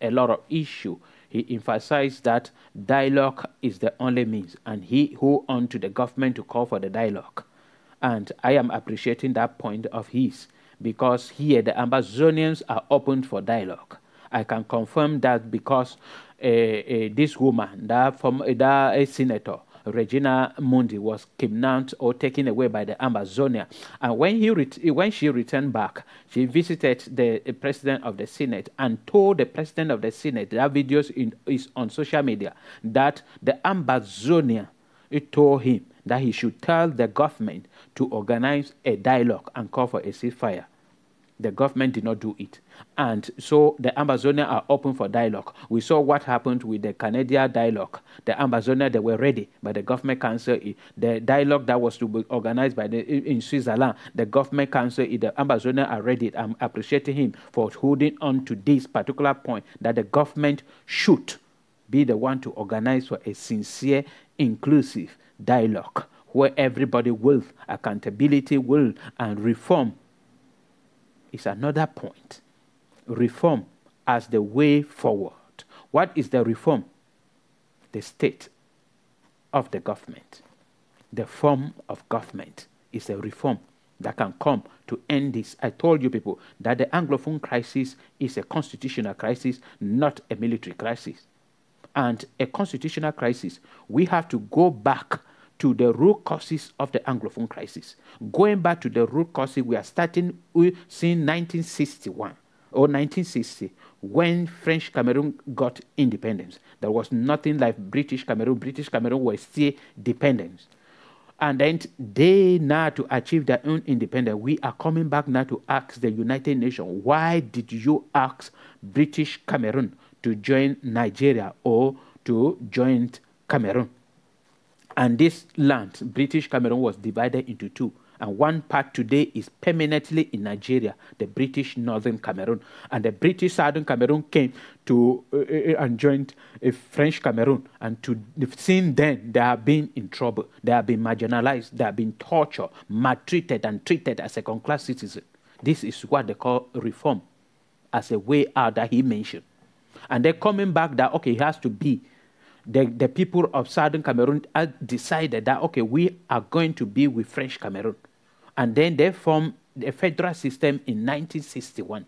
a lot of issue, he emphasized that dialogue is the only means, and he who on to the government to call for the dialogue. And I am appreciating that point of his because here the Ambazonians are open for dialogue. I can confirm that because uh, uh, this woman, that, from, that uh, senator, Regina Mundi was kidnapped or taken away by the Ambazonia. And when, he when she returned back, she visited the uh, president of the Senate and told the president of the Senate, that video is on social media, that the Ambazonia told him that he should tell the government to organize a dialogue and call for a ceasefire. The government did not do it. And so the Ambazonia are open for dialogue. We saw what happened with the Canadian dialogue. The Ambazonia, they were ready, but the government canceled it. The dialogue that was to be organized by the, in Switzerland, the government canceled it. The Ambazonia are ready. I'm appreciating him for holding on to this particular point that the government should be the one to organize for a sincere, inclusive dialogue where everybody will, accountability will, and reform is another point. Reform as the way forward. What is the reform? The state of the government. The form of government is a reform that can come to end this. I told you people that the Anglophone crisis is a constitutional crisis, not a military crisis. And a constitutional crisis, we have to go back to the root causes of the Anglophone crisis. Going back to the root causes, we are starting since 1961 or 1960 when French Cameroon got independence. There was nothing like British Cameroon. British Cameroon was still dependent. And then they now to achieve their own independence, we are coming back now to ask the United Nations, why did you ask British Cameroon to join Nigeria or to join Cameroon? And this land, British Cameroon, was divided into two. And one part today is permanently in Nigeria, the British Northern Cameroon. And the British Southern Cameroon came to uh, uh and joined uh, French Cameroon. And to since then, they have been in trouble. They have been marginalized. They have been tortured, maltreated, and treated as second-class citizen. This is what they call reform, as a way out that he mentioned. And they're coming back that okay, it has to be the, the people of Southern Cameroon decided that, okay, we are going to be with French Cameroon. And then they formed the federal system in 1961.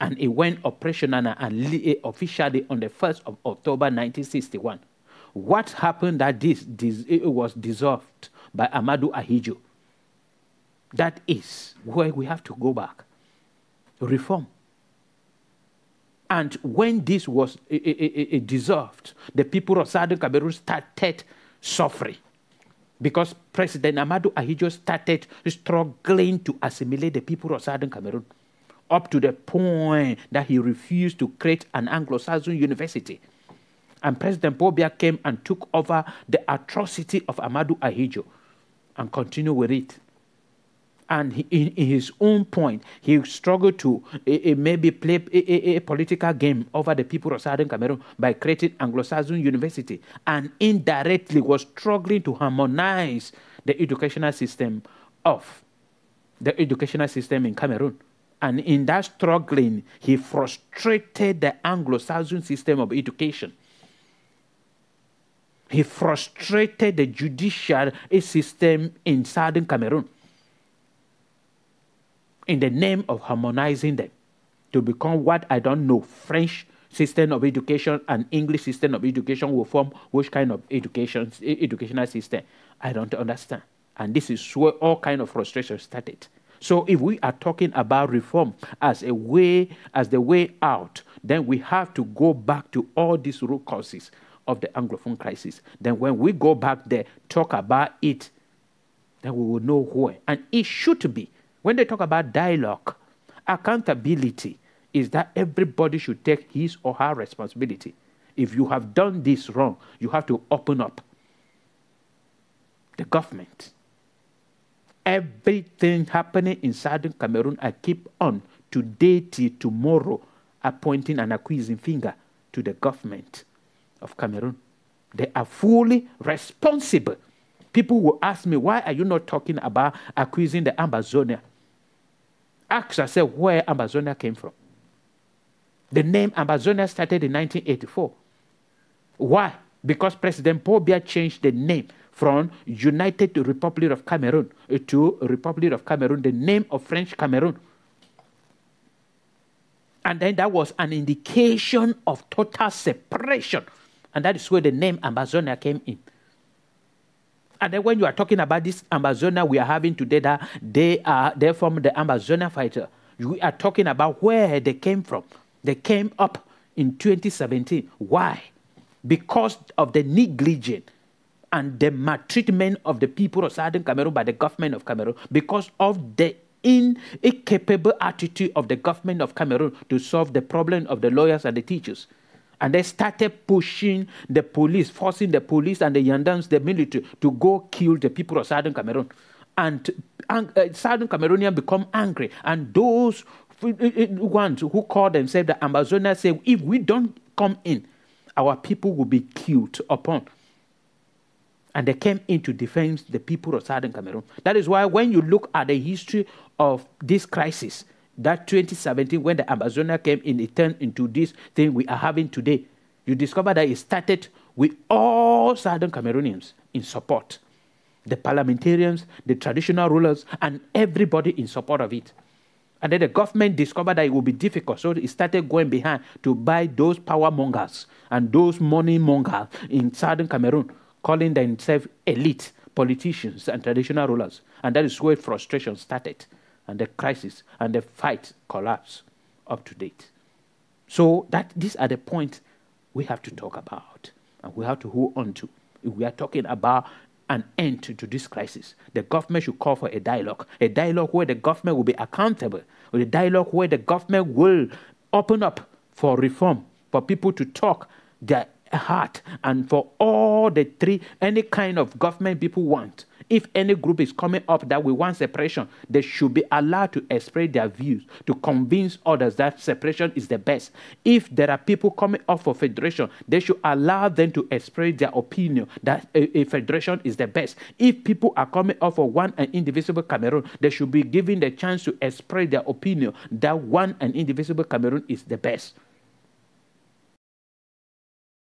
And it went operational and eh, officially on the 1st of October 1961. What happened that this, this it eh, was dissolved by Amadou Ahidjo? That is where we have to go back. Reform. And when this was dissolved, the people of Southern Cameroon started suffering because President Amadou Ahidjo started struggling to assimilate the people of Southern Cameroon up to the point that he refused to create an Anglo-Saxon university. And President Biya came and took over the atrocity of Amadou Ahidjo and continued with it and in, in, his own point, he struggled to uh, maybe play a, a, political game over the people of Southern Cameroon by creating Anglo-Saxon University, and indirectly was struggling to harmonize the educational system of the educational system in Cameroon. And in that struggling, he frustrated the Anglo-Saxon system of education. He frustrated the judicial system in Southern Cameroon in the name of harmonizing them to become what I don't know French system of education and English system of education will form which kind of education educational system? I don't understand. And this is where all kind of frustration started. So if we are talking about reform as a way as the way out then we have to go back to all these root causes of the anglophone crisis. Then when we go back there talk about it then we will know where. And it should be when they talk about dialogue, accountability is that everybody should take his or her responsibility. If you have done this wrong, you have to open up. The government. Everything happening in southern Cameroon, I keep on today till tomorrow appointing an accusing finger to the government of Cameroon. They are fully responsible People will ask me, why are you not talking about accusing the Ambazonia? Ask yourself where Ambazonia came from. The name Ambazonia started in 1984. Why? Because President Paul changed the name from United Republic of Cameroon to Republic of Cameroon, the name of French Cameroon. And then that was an indication of total separation. And that is where the name Ambazonia came in. And then when you are talking about this Ambazonia we are having today, that they are they're from the Ambazonia fighter. We are talking about where they came from. They came up in 2017. Why? Because of the negligence and the maltreatment of the people of Southern Cameroon by the government of Cameroon, because of the incapable attitude of the government of Cameroon to solve the problem of the lawyers and the teachers. And they started pushing the police, forcing the police and the Yandans, the military, to go kill the people of Southern Cameroon. And uh, Southern Cameroonians become angry. And those uh, uh, uh, ones who call themselves the Ambazonians say, if we don't come in, our people will be killed upon. And they came in to defend the people of Southern Cameroon. That is why when you look at the history of this crisis, that 2017 when the Ambazonia came in, it turned into this thing we are having today. You discover that it started with all Southern Cameroonians in support. The parliamentarians, the traditional rulers, and everybody in support of it. And then the government discovered that it would be difficult, so it started going behind to buy those power mongers and those money mongers in Southern Cameroon, calling themselves elite politicians and traditional rulers. And that is where frustration started and the crisis and the fight collapse up to date. So that these are the points we have to talk about and we have to hold on to. If we are talking about an end to, to this crisis, the government should call for a dialogue, a dialogue where the government will be accountable, a dialogue where the government will open up for reform, for people to talk their heart, and for all the three, any kind of government people want if any group is coming up that we want separation, they should be allowed to express their views, to convince others that separation is the best. If there are people coming up for federation, they should allow them to express their opinion that a, a federation is the best. If people are coming up for one and indivisible Cameroon, they should be given the chance to express their opinion that one and indivisible Cameroon is the best.